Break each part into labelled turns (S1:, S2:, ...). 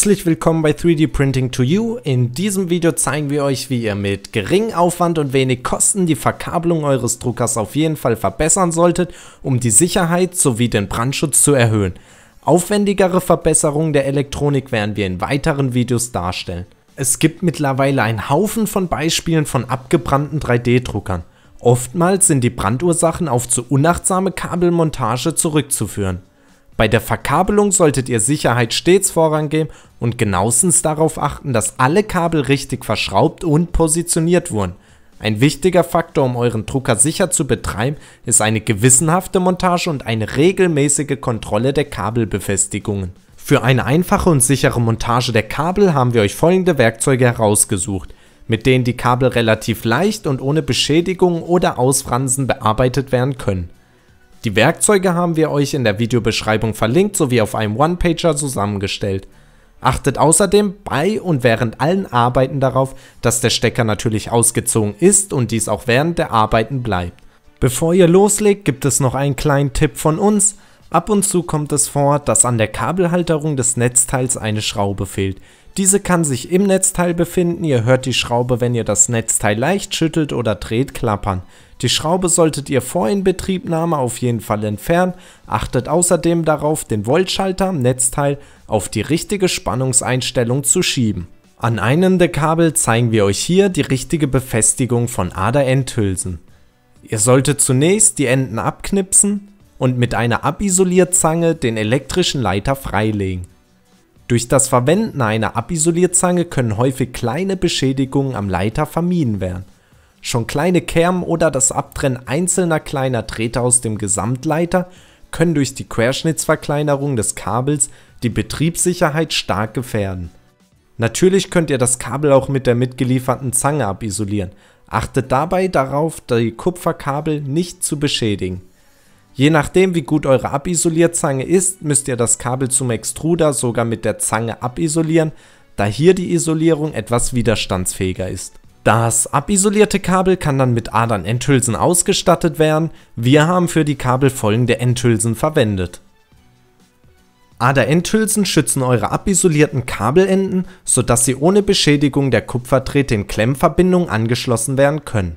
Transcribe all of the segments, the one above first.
S1: Herzlich willkommen bei 3D Printing to You. In diesem Video zeigen wir euch, wie ihr mit geringem Aufwand und wenig Kosten die Verkabelung eures Druckers auf jeden Fall verbessern solltet, um die Sicherheit sowie den Brandschutz zu erhöhen. Aufwendigere Verbesserungen der Elektronik werden wir in weiteren Videos darstellen. Es gibt mittlerweile einen Haufen von Beispielen von abgebrannten 3D-Druckern. Oftmals sind die Brandursachen auf zu unachtsame Kabelmontage zurückzuführen. Bei der Verkabelung solltet ihr Sicherheit stets Vorrang geben und genauestens darauf achten, dass alle Kabel richtig verschraubt und positioniert wurden. Ein wichtiger Faktor, um euren Drucker sicher zu betreiben, ist eine gewissenhafte Montage und eine regelmäßige Kontrolle der Kabelbefestigungen. Für eine einfache und sichere Montage der Kabel haben wir euch folgende Werkzeuge herausgesucht, mit denen die Kabel relativ leicht und ohne Beschädigungen oder Ausfransen bearbeitet werden können. Die Werkzeuge haben wir euch in der Videobeschreibung verlinkt sowie auf einem One-Pager zusammengestellt. Achtet außerdem bei und während allen Arbeiten darauf, dass der Stecker natürlich ausgezogen ist und dies auch während der Arbeiten bleibt. Bevor ihr loslegt, gibt es noch einen kleinen Tipp von uns. Ab und zu kommt es vor, dass an der Kabelhalterung des Netzteils eine Schraube fehlt. Diese kann sich im Netzteil befinden, ihr hört die Schraube, wenn ihr das Netzteil leicht schüttelt oder dreht, klappern. Die Schraube solltet ihr vor Inbetriebnahme auf jeden Fall entfernen, achtet außerdem darauf, den Voltschalter am Netzteil auf die richtige Spannungseinstellung zu schieben. An einem der Kabel zeigen wir euch hier die richtige Befestigung von Ader-Endhülsen. Ihr solltet zunächst die Enden abknipsen und mit einer Abisolierzange den elektrischen Leiter freilegen. Durch das Verwenden einer Abisolierzange können häufig kleine Beschädigungen am Leiter vermieden werden. Schon kleine Kerben oder das Abtrennen einzelner kleiner Drähte aus dem Gesamtleiter können durch die Querschnittsverkleinerung des Kabels die Betriebssicherheit stark gefährden. Natürlich könnt ihr das Kabel auch mit der mitgelieferten Zange abisolieren, achtet dabei darauf, die Kupferkabel nicht zu beschädigen. Je nachdem wie gut eure Abisolierzange ist, müsst ihr das Kabel zum Extruder sogar mit der Zange abisolieren, da hier die Isolierung etwas widerstandsfähiger ist. Das abisolierte Kabel kann dann mit Adern-Endhülsen ausgestattet werden, wir haben für die Kabel folgende Endhülsen verwendet. Ader-Endhülsen schützen eure abisolierten Kabelenden, sodass sie ohne Beschädigung der Kupferdrähte in Klemmverbindungen angeschlossen werden können.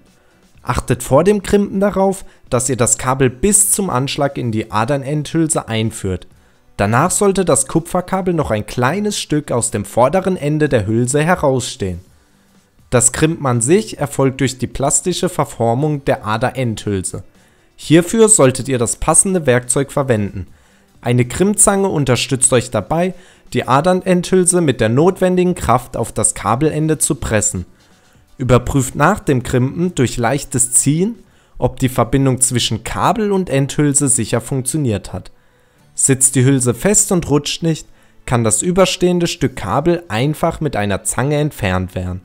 S1: Achtet vor dem Krimpen darauf, dass ihr das Kabel bis zum Anschlag in die Adernendhülse einführt. Danach sollte das Kupferkabel noch ein kleines Stück aus dem vorderen Ende der Hülse herausstehen. Das Krimpen an sich erfolgt durch die plastische Verformung der Aderendhülse. Hierfür solltet ihr das passende Werkzeug verwenden. Eine Krimmzange unterstützt euch dabei, die Adernendhülse mit der notwendigen Kraft auf das Kabelende zu pressen Überprüft nach dem Krimpen durch leichtes Ziehen, ob die Verbindung zwischen Kabel und Endhülse sicher funktioniert hat. Sitzt die Hülse fest und rutscht nicht, kann das überstehende Stück Kabel einfach mit einer Zange entfernt werden.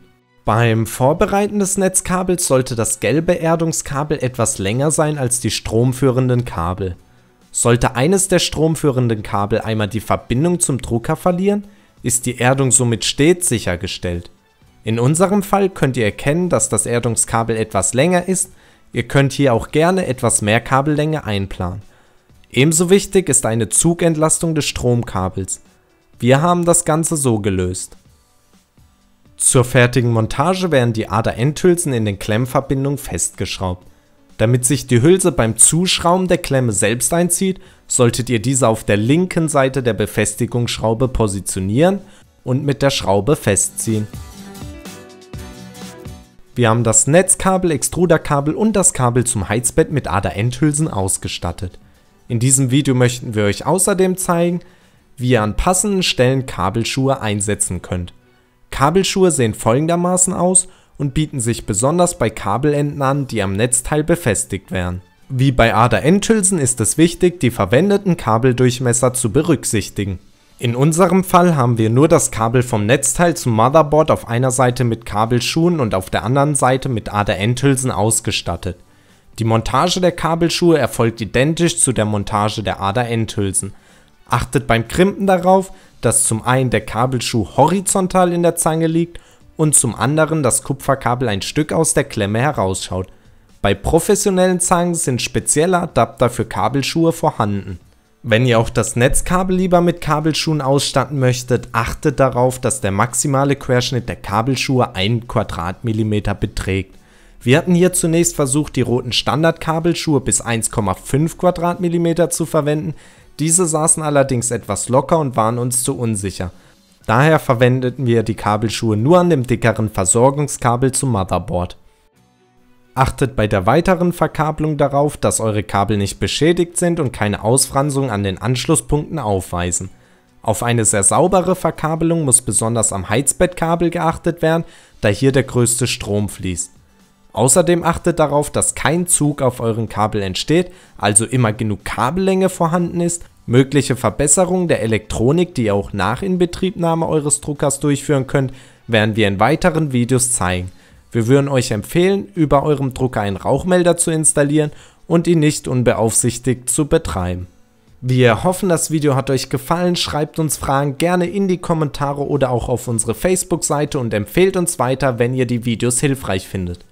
S1: Beim Vorbereiten des Netzkabels sollte das gelbe Erdungskabel etwas länger sein als die stromführenden Kabel. Sollte eines der stromführenden Kabel einmal die Verbindung zum Drucker verlieren, ist die Erdung somit stets sichergestellt. In unserem Fall könnt ihr erkennen, dass das Erdungskabel etwas länger ist, ihr könnt hier auch gerne etwas mehr Kabellänge einplanen. Ebenso wichtig ist eine Zugentlastung des Stromkabels. Wir haben das Ganze so gelöst. Zur fertigen Montage werden die Ader-Endhülsen in den Klemmverbindungen festgeschraubt. Damit sich die Hülse beim Zuschrauben der Klemme selbst einzieht, solltet ihr diese auf der linken Seite der Befestigungsschraube positionieren und mit der Schraube festziehen. Wir haben das Netzkabel, Extruderkabel und das Kabel zum Heizbett mit Ader-Endhülsen ausgestattet. In diesem Video möchten wir euch außerdem zeigen, wie ihr an passenden Stellen Kabelschuhe einsetzen könnt. Kabelschuhe sehen folgendermaßen aus und bieten sich besonders bei Kabelenden an, die am Netzteil befestigt werden. Wie bei Ader-Endhülsen ist es wichtig, die verwendeten Kabeldurchmesser zu berücksichtigen. In unserem Fall haben wir nur das Kabel vom Netzteil zum Motherboard auf einer Seite mit Kabelschuhen und auf der anderen Seite mit Ader-Endhülsen ausgestattet. Die Montage der Kabelschuhe erfolgt identisch zu der Montage der Ader-Endhülsen. Achtet beim Krimpen darauf, dass zum einen der Kabelschuh horizontal in der Zange liegt und zum anderen das Kupferkabel ein Stück aus der Klemme herausschaut. Bei professionellen Zangen sind spezielle Adapter für Kabelschuhe vorhanden Wenn ihr auch das Netzkabel lieber mit Kabelschuhen ausstatten möchtet, achtet darauf, dass der maximale Querschnitt der Kabelschuhe 1 Quadratmillimeter beträgt. Wir hatten hier zunächst versucht, die roten Standardkabelschuhe bis 1,5 Quadratmillimeter zu verwenden, diese saßen allerdings etwas locker und waren uns zu unsicher. Daher verwendeten wir die Kabelschuhe nur an dem dickeren Versorgungskabel zum Motherboard. Achtet bei der weiteren Verkabelung darauf, dass eure Kabel nicht beschädigt sind und keine Ausfranzung an den Anschlusspunkten aufweisen. Auf eine sehr saubere Verkabelung muss besonders am Heizbettkabel geachtet werden, da hier der größte Strom fließt. Außerdem achtet darauf, dass kein Zug auf euren Kabel entsteht, also immer genug Kabellänge vorhanden ist. Mögliche Verbesserungen der Elektronik, die ihr auch nach Inbetriebnahme eures Druckers durchführen könnt, werden wir in weiteren Videos zeigen. Wir würden euch empfehlen, über eurem Drucker einen Rauchmelder zu installieren und ihn nicht unbeaufsichtigt zu betreiben. Wir hoffen, das Video hat euch gefallen. Schreibt uns Fragen gerne in die Kommentare oder auch auf unsere Facebook-Seite und empfehlt uns weiter, wenn ihr die Videos hilfreich findet.